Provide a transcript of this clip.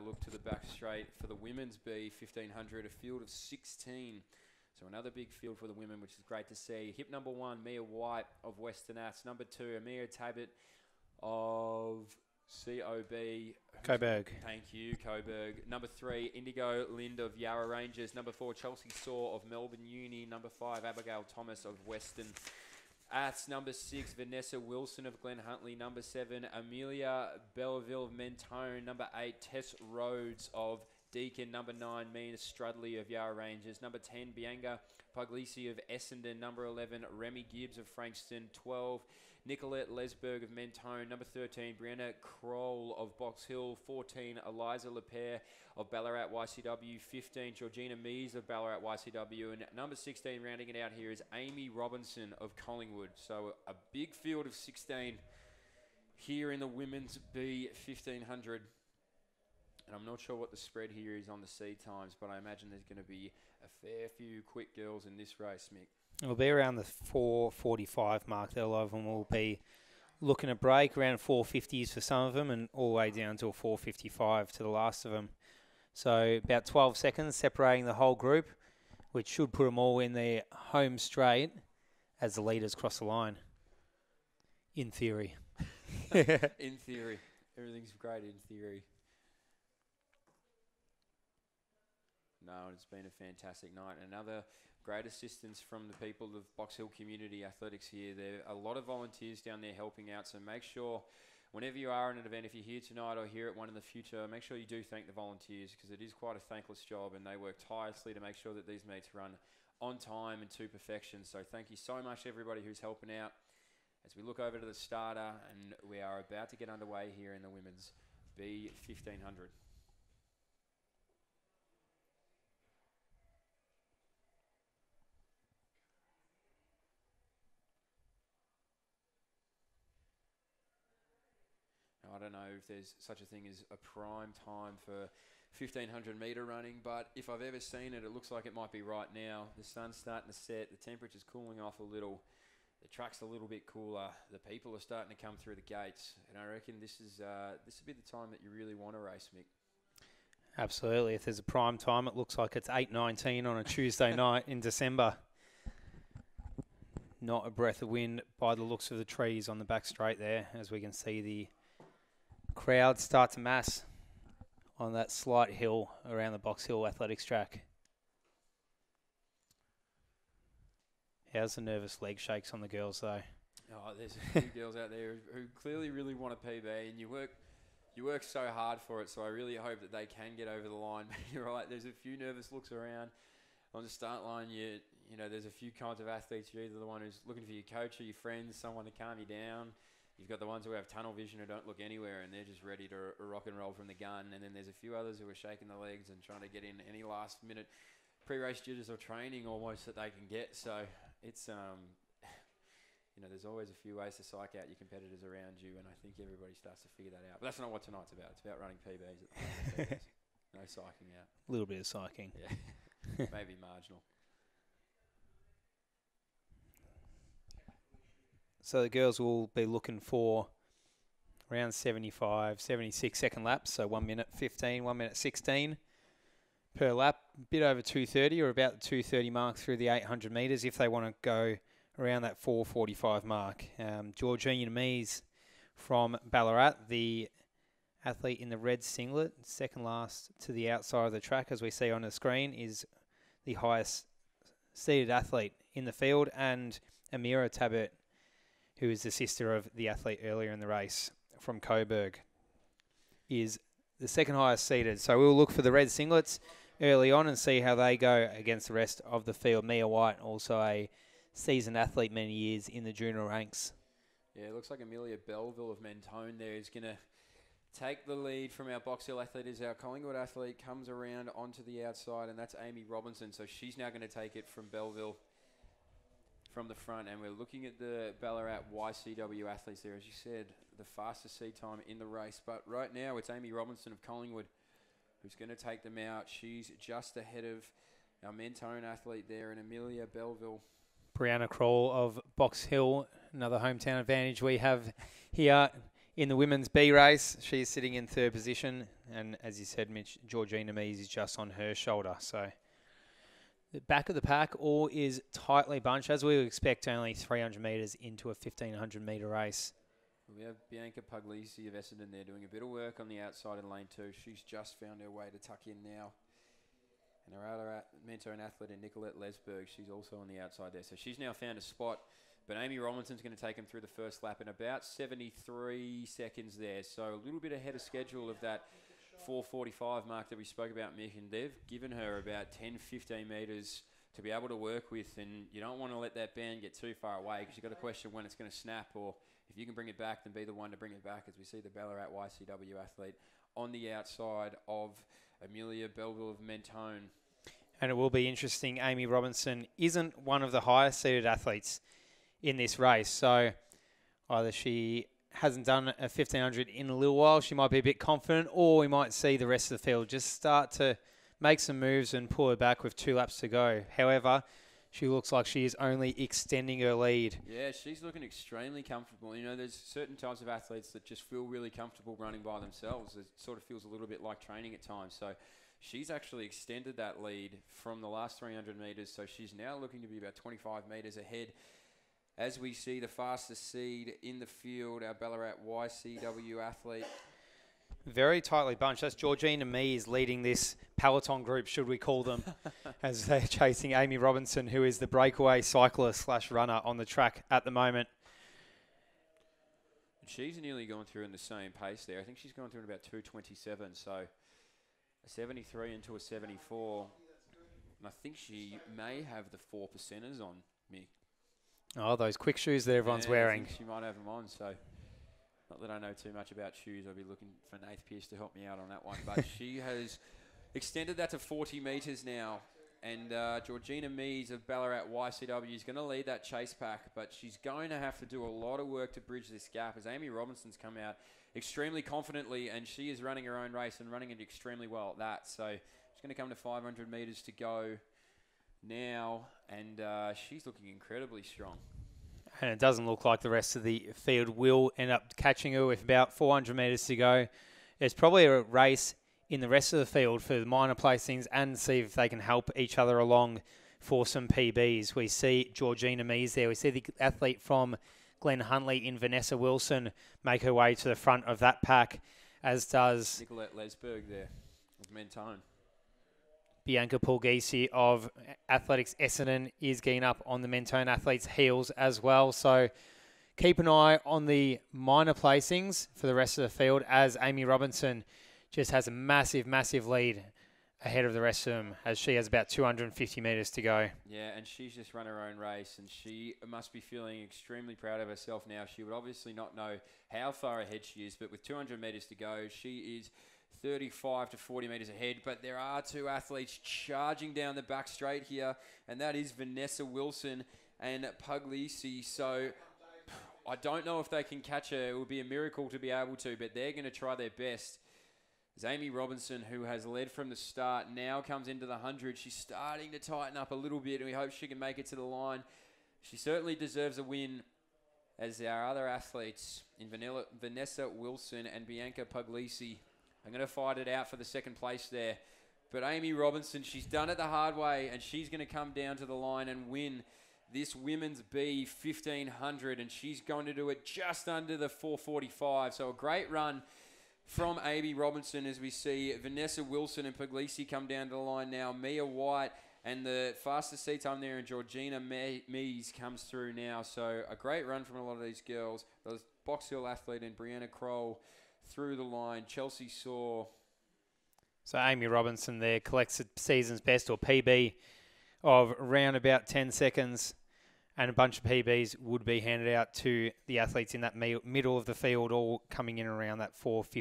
now look to the back straight for the women's B 1500, a field of 16. So another big field for the women, which is great to see. Hip number one, Mia White of Western Aths. Number two, Amir Tabit of COB. Coburg. Thank you, Coburg. Number three, Indigo Lind of Yarra Ranges. Number four, Chelsea Saw of Melbourne Uni. Number five, Abigail Thomas of Western. At number six, Vanessa Wilson of Glen Huntly. Number seven, Amelia Belleville of Mentone. Number eight, Tess Rhodes of Deakin. Number nine, Mina Strudley of Yarra Ranges. Number 10, Bianca Puglisi of Essendon. Number 11, Remy Gibbs of Frankston. 12, Nicolette Lesberg of Mentone. Number 13, Brianna Kroll of Box Hill. 14, Eliza Lepere of Ballarat YCW. 15, Georgina Mees of Ballarat YCW. And number 16, rounding it out here, is Amy Robinson of Collingwood. So a big field of 16 here in the women's B 1500. And I'm not sure what the spread here is on the C times, but I imagine there's going to be a fair few quick girls in this race, Mick. It'll be around the 445 mark. A lot of them will be looking to break around 450s for some of them, and all the way down to a 455 to the last of them. So about 12 seconds separating the whole group, which should put them all in their home straight as the leaders cross the line. In theory. in theory, everything's great in theory. No, it's been a fantastic night. Another great assistance from the people of Box Hill Community Athletics here. There are a lot of volunteers down there helping out, so make sure whenever you are in an event, if you're here tonight or here at one in the future, make sure you do thank the volunteers because it is quite a thankless job and they work tirelessly to make sure that these meets run on time and to perfection. So thank you so much everybody who's helping out. As we look over to the starter and we are about to get underway here in the women's B1500. Don't know if there's such a thing as a prime time for 1500 metre running, but if I've ever seen it, it looks like it might be right now. The sun's starting to set, the temperature's cooling off a little, the track's a little bit cooler, the people are starting to come through the gates, and I reckon this is uh, this would be the time that you really want to race, Mick. Absolutely. If there's a prime time, it looks like it's 8.19 on a Tuesday night in December. Not a breath of wind by the looks of the trees on the back straight there, as we can see the crowd start to mass on that slight hill around the Box Hill Athletics track. How's the nervous leg shakes on the girls though? Oh, there's a few girls out there who clearly really want a PB, and you work you work so hard for it. So I really hope that they can get over the line. You're right. There's a few nervous looks around on the start line. You you know, there's a few kinds of athletes. You're either the one who's looking for your coach or your friends, someone to calm you down. You've got the ones who have tunnel vision who don't look anywhere and they're just ready to rock and roll from the gun. And then there's a few others who are shaking the legs and trying to get in any last minute pre-race jitters or training almost that they can get. So it's um, you know, there's always a few ways to psych out your competitors around you, and I think everybody starts to figure that out. But that's not what tonight's about. It's about running PBs. no psyching out. A little bit of psyching. Yeah, maybe marginal. So the girls will be looking for around 75, 76 second laps. So 1 minute 15, 1 minute 16 per lap. A bit over 230 or about the 230 mark through the 800 metres if they want to go around that 445 mark. Um, Georgina Mees from Ballarat, the athlete in the red singlet, second last to the outside of the track, as we see on the screen, is the highest seated athlete in the field, and Amira Tabert who is the sister of the athlete earlier in the race from Coburg, is the second highest seeded. So we'll look for the red singlets early on and see how they go against the rest of the field. Mia White, also a seasoned athlete many years in the junior ranks. Yeah, it looks like Amelia Belleville of Mentone there is going to take the lead from our Box Hill athlete as our Collingwood athlete comes around onto the outside, and that's Amy Robinson. So she's now going to take it from Belleville from the front, and we're looking at the Ballarat YCW athletes there. As you said, the fastest seed time in the race. But right now, it's Amy Robinson of Collingwood who's going to take them out. She's just ahead of our Mentone athlete there, and Amelia Belleville. Brianna Kroll of Box Hill, another hometown advantage we have here In the women's B race, she's sitting in third position, and as you said, Mitch, Georgina Mees is just on her shoulder. So the back of the pack all is tightly bunched, as we would expect only 300 metres into a 1500 metre race. We have Bianca Puglisi of Essendon there doing a bit of work on the outside in lane two. She's just found her way to tuck in now. And our other Mentone athlete in Nicolette Lesberg, she's also on the outside there. So she's now found a spot. But Amy Robinson's going to take him through the first lap in about 73 seconds there. So a little bit ahead of schedule of that 445 mark that we spoke about, Mick. And they've given her about 10, 15 metres to be able to work with. And you don't want to let that band get too far away because you've got to question when it's going to snap or if you can bring it back, then be the one to bring it back as we see the Ballarat YCW athlete on the outside of Amelia Belleville of Mentone. And it will be interesting. Amy Robinson isn't one of the highest seeded athletes in this race. So either she hasn't done a 1500 in a little while, she might be a bit confident, or we might see the rest of the field just start to make some moves and pull her back with two laps to go. However, she looks like she is only extending her lead. Yeah, she's looking extremely comfortable. You know, there's certain types of athletes that just feel really comfortable running by themselves. It sort of feels a little bit like training at times. So she's actually extended that lead from the last 300 metres. So she's now looking to be about 25 metres ahead. As we see the fastest seed in the field, our Ballarat YCW athlete. Very tightly bunched. That's Georgina Mees leading this peloton group, should we call them, as they're chasing Amy Robinson, who is the breakaway cyclist slash runner on the track at the moment. She's nearly gone through in the same pace there. I think she's gone through in about 227. So a 73 into a 74. And I think she may have the four percenters on me. Oh, those quick shoes that everyone's Yeah, wearing. she might have them on. So not that I know too much about shoes. I'll be looking for Nath Pierce to help me out on that one. But she has extended that to 40 metres now. And uh, Georgina Mees of Ballarat YCW is going to lead that chase pack, but she's going to have to do a lot of work to bridge this gap as Amy Robinson's come out extremely confidently and she is running her own race and running it extremely well at that. So she's going to come to 500 metres to go now, and uh, she's looking incredibly strong. And it doesn't look like the rest of the field will end up catching her with about 400 metres to go. There's probably a race in the rest of the field for the minor placings and see if they can help each other along for some PBs. We see Georgina Mees there. We see the athlete from Glen Huntly in Vanessa Wilson make her way to the front of that pack, as does Nicolette Lesberg there of Mentone. Bianca Puglisi of Athletics Essendon is getting up on the Mentone athletes' heels as well. So keep an eye on the minor placings for the rest of the field as Amy Robinson just has a massive, massive lead ahead of the rest of them as she has about 250 metres to go. Yeah, and she's just run her own race, and she must be feeling extremely proud of herself now. She would obviously not know how far ahead she is, but with 200 metres to go, she is 35 to 40 metres ahead. But there are two athletes charging down the back straight here, and that is Vanessa Wilson and Puglisi. So I don't know if they can catch her. It would be a miracle to be able to, but they're going to try their best. As Amy Robinson, who has led from the start, now comes into the 100. She's starting to tighten up a little bit, and we hope she can make it to the line. She certainly deserves a win, as our other athletes in Vanilla, Vanessa Wilson and Bianca Puglisi are going to fight it out for the second place there. But Amy Robinson, she's done it the hard way, and she's going to come down to the line and win this women's B 1500, and she's going to do it just under the 445. So a great run from Amy Robinson as we see Vanessa Wilson and Puglisi come down to the line now. Mia White and the fastest seat time there, and Georgina Me- Mees comes through now. So a great run from a lot of these girls. The Box Hill athlete and Brianna Kroll through the line. Chelsea Saw. So Amy Robinson there collects season's best or PB of around about 10 seconds, and a bunch of PBs would be handed out to the athletes in that middle of the field, all coming in around that 450